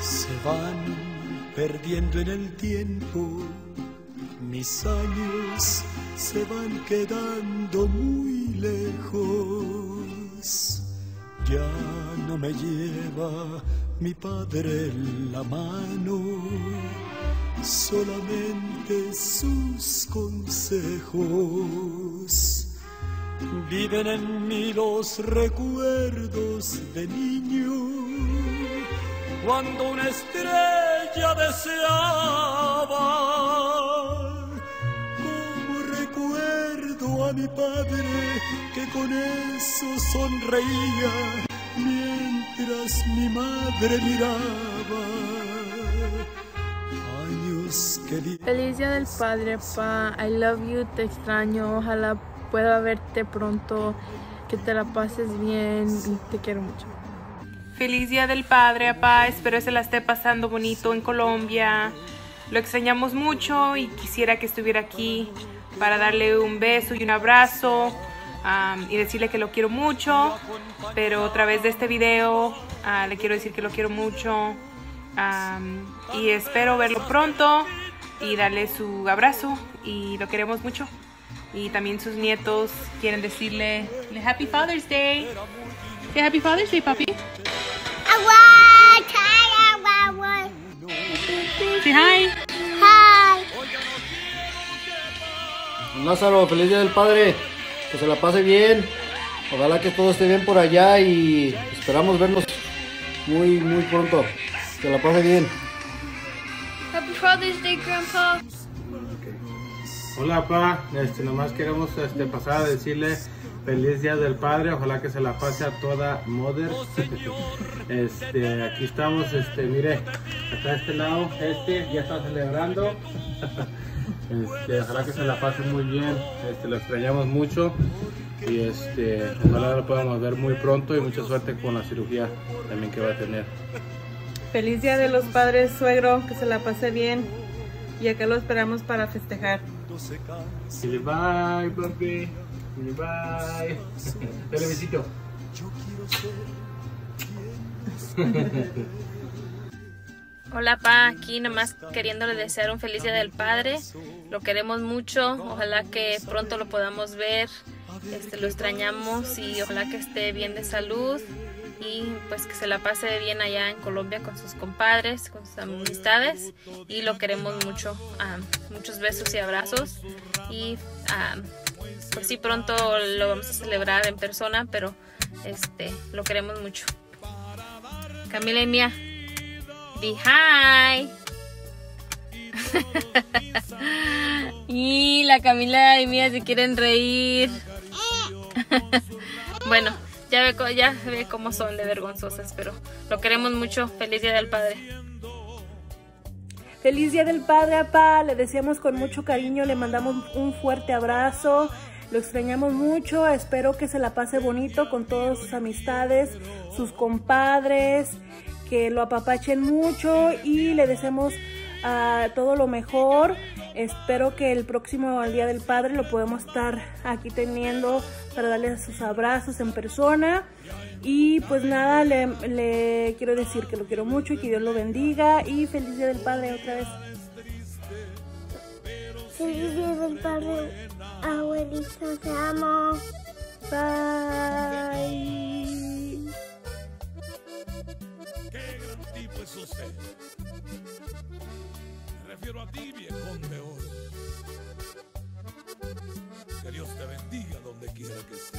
Se van perdiendo en el tiempo, mis años se van quedando muy lejos. Ya no me lleva mi padre en la mano, solamente sus consejos. Viven en mí los recuerdos de niño, cuando una estrella deseaba. Como recuerdo a mi padre que con eso sonreía mientras mi madre miraba. Años que di- Feliz día del padre, pa. I love you, te extraño. Ojalá pueda verte pronto. Que te la pases bien y te quiero mucho. Feliz Día del Padre, papá. Espero se la esté pasando bonito en Colombia. Lo extrañamos mucho y quisiera que estuviera aquí para darle un beso y un abrazo am, y decirle que lo quiero mucho. Pero a través de este video ah, le quiero decir que lo quiero mucho am, y espero verlo pronto y darle su abrazo y lo queremos mucho. Y también sus nietos quieren decirle Happy Father's Day. Say Happy Father's Day, papi. Say hi. Lázaro, feliz día del padre. Que se la pase bien. Ojalá que todo esté bien por allá y esperamos vernos muy, muy pronto. Que la pase bien. Happy Father's Day, Grandpa. Hola, pa. Este, nomás queremos este, pasar a decirle feliz día del padre. Ojalá que se la pase a toda mother. Este, aquí estamos, este, mire, acá a este lado, este ya está celebrando. Este, ojalá que se la pase muy bien. Este, lo extrañamos mucho y este, ojalá lo podamos ver muy pronto y mucha suerte con la cirugía también que va a tener. Feliz Día de los Padres, suegro, que se la pase bien. Y acá lo esperamos para festejar. Bye, papi. Bye. Dale besito. Hola, pa. Aquí nomás queriéndole desear un feliz día del padre. Lo queremos mucho. Ojalá que pronto lo podamos ver. Este, lo extrañamos y ojalá que esté bien de salud. Y pues que se la pase bien allá en Colombia con sus compadres, con sus amistades. Y lo queremos mucho. Ah, muchos besos y abrazos. Y ah, pues sí, pronto lo vamos a celebrar en persona, pero este, lo queremos mucho. Camila y Mía. Hi. y la Camila y Mía se quieren reír. bueno, ya ve, ya ve cómo son de vergonzosas, pero lo queremos mucho. Feliz Día del Padre. Feliz Día del Padre, papá. Le deseamos con mucho cariño, le mandamos un fuerte abrazo. Lo extrañamos mucho. Espero que se la pase bonito con todas sus amistades, sus compadres, que lo apapachen mucho y le deseamos ah, todo lo mejor. Espero que el próximo al Día del Padre lo podemos estar aquí teniendo para darle sus abrazos en persona. Y pues nada, le, le quiero decir que lo quiero mucho y que Dios lo bendiga. Y feliz Día del Padre otra vez. Feliz Día del Padre, abuelita, te amo. Bye. Qué gran tipo es usted refiero a ti, viejón de oro. Que Dios te bendiga donde quiera que estés.